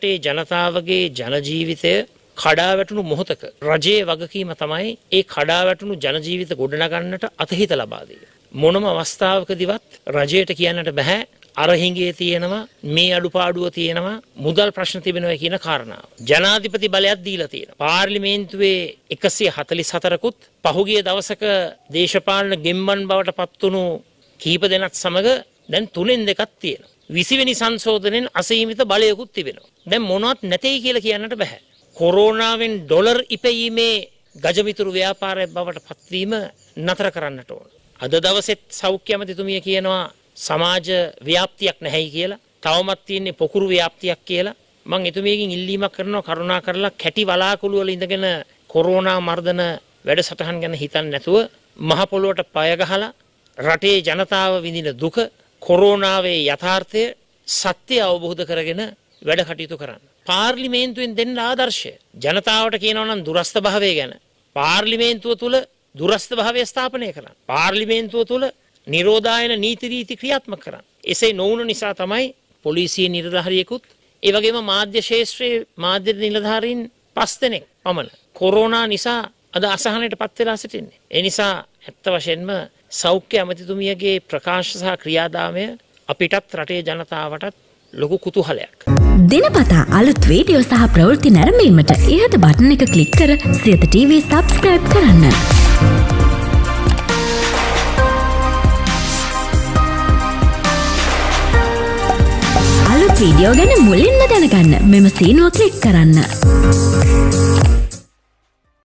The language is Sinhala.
රටේ ජනතාවගේ ජනජීවිතය කඩා වැටුණු මොහොතක රජයේ වගකීම තමයි ඒ කඩා වැටුණු ජනජීවිත ගොඩනගන්නට අතහිත ලබාදී. මොනම අවස්ථාවකදිවත් රජයට කියන්නට බැහැ අරහිංගේ තියෙනවා මේ අඩුපාඩුව තියෙනවා මුදල් ප්‍රශ්න තිබෙනවා කියන කාරණාව. ජනාධිපති බලයක් දීලා තියෙනවා. පාර්ලිමේන්තුවේ 144කුත් පහුගිය දවසක දේශපාලන ගෙම්බන් බවට පත්වුණු කීප දෙනත් සමග දැන් තුනෙන් දෙකක් තියෙනවා. විසිවෙනි සංශෝධනයෙන් අසීමිත බලයකුත් තිබෙනවා. දැන් මොනවත් නැtei කියලා කියන්නට බෑ. කොරෝනාවෙන් ඩොලර් ඉපයීමේ ගජමිතුරු ව්‍යාපාරය බවට පත්වීම නතර කරන්නට ඕන. අද දවසෙත් සෞඛ්‍ය ඇමතිතුමිය කියනවා සමාජ ව්‍යාප්තියක් නැහැයි කියලා තවමත් තියෙන්නේ පොකුරු ව්‍යාප්තියක් කියලා මං එතුමියකින් ඉල්ලීමක් කරනවා කරුණා කරලා කැටි වලාකුළු වල ඉඳගෙන කොරෝනා මර්ධන වැඩසටහන් ගැන හිතන්නේ නැතුව මහ පොළොවට පය ගහලා රටේ ජනතාව විඳින දුක කොරෝනාවේ යථාර්ථය සත්‍ය අවබෝධ කරගෙන වැඩ කටයුතු කරන්න. පාර්ලිමේන්තුවෙන් දෙන්න ආදර්ශය ජනතාවට කියනවා නම් දුරස්ථ භාවය ගැන පාර්ලිමේන්තුව තුළ දුරස්ථ භාවය ස්ථාපනය කරන්න. පාර්ලිමේන්තුව තුළ නිරෝධායන නීතිරීති ක්‍රියාත්මක කරන්න. එසේ නොවුණු නිසා තමයි පොලිසිය නිර්ධහරියකුත් ඒවගේම මාධ්‍ය ශේෂත්‍රයේ මාධ්‍ය නිලධාරීන් පස් දෙනෙක් පමණ. කොරෝනා නිසා අද අසහනයට පත්වෙලා සිටින්නේ. එනිසා ඇත්ත වශයෙන්ම සෞඛ්‍ය ඇමතිතුමියගේ ප්‍රකාශ සහ ක්‍රියාදාමය අපිටත් රටේ ජනතාවටත් ලොකු කුතුහලයක්. දෙනපතා අලුත් වීඩියෝ සහ ප්‍රවෘත්ති නැරඹීමට ඉහත බටන එක කලික් කර සියත TV සබස්ක්‍රයිබ් කරන්න. අලුත් වීඩියෝ ගැන මුලින්ම දැනගන්න මෙම සීනුව කලික් කරන්න.